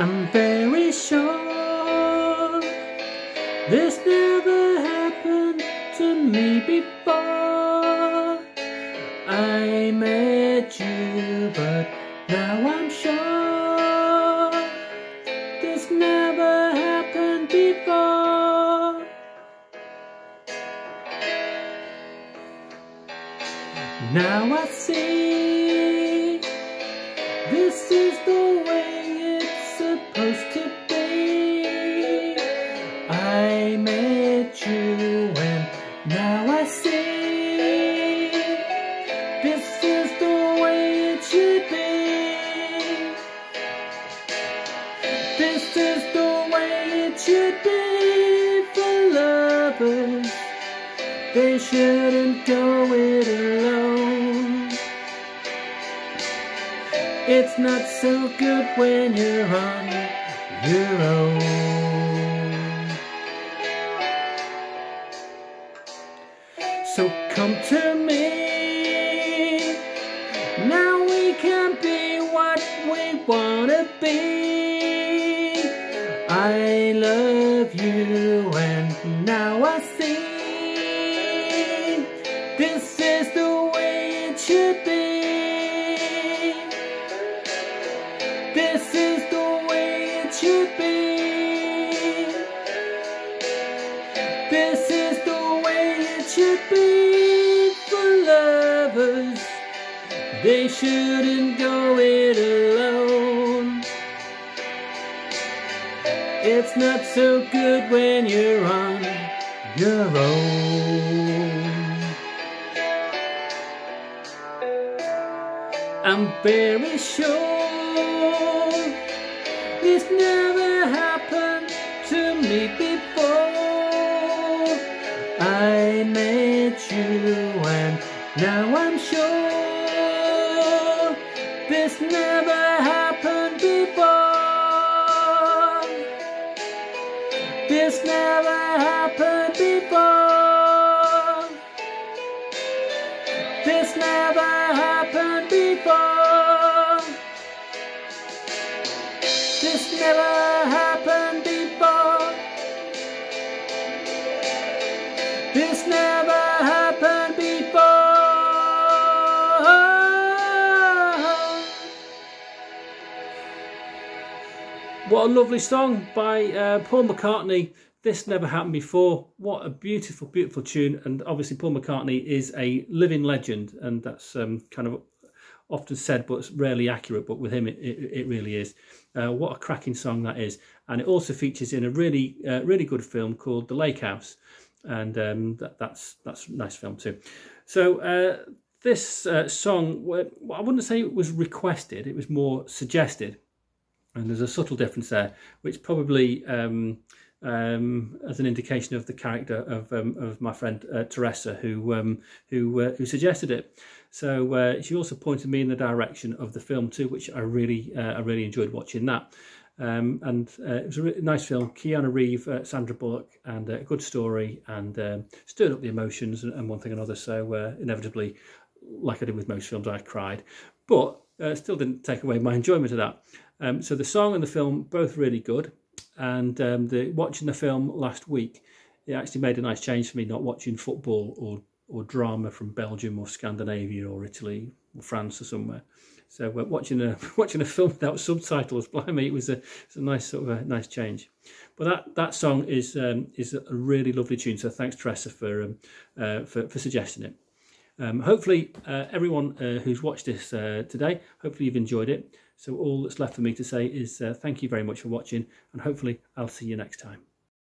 I'm very sure this never happened to me before. I met you, but now I'm sure this never happened before. Now I see this is the way They shouldn't go it alone. It's not so good when you're on your own. So come to me. Now we can be what we wanna be. I love you and now I see should be. This is the way it should be. This is the way it should be for lovers. They shouldn't go it alone. It's not so good when you're on your own. Very sure this never happened to me before. I met you and now I'm sure this never happened before. This never happened This never happened before. This never happened before. This never happened before. What a lovely song by uh, Paul McCartney. This never happened before. What a beautiful, beautiful tune. And obviously, Paul McCartney is a living legend, and that's um, kind of often said, but it's rarely accurate. But with him, it, it, it really is. Uh, what a cracking song that is. And it also features in a really, uh, really good film called The Lake House. And um, that, that's that's a nice film too. So uh, this uh, song, I wouldn't say it was requested, it was more suggested. And there's a subtle difference there, which probably um, um, as an indication of the character of um, of my friend uh, Teresa, who um, who uh, who suggested it. So uh, she also pointed me in the direction of the film too, which I really uh, I really enjoyed watching that. Um, and uh, it was a nice film. Keanu Reeves, uh, Sandra Bullock, and a good story, and um, stirred up the emotions and, and one thing another. So inevitably, like I did with most films, I cried, but still didn't take away my enjoyment of that. Um, so the song and the film both really good, and um, the watching the film last week, it actually made a nice change for me not watching football or or drama from Belgium or Scandinavia or Italy or France or somewhere. So uh, watching a watching a film without subtitles, blimey, it was a, it's a nice sort of a nice change. But that that song is um, is a really lovely tune. So thanks Teresa for um, uh, for, for suggesting it. Um, hopefully, uh, everyone uh, who's watched this uh, today, hopefully you've enjoyed it. So all that's left for me to say is uh, thank you very much for watching, and hopefully I'll see you next time.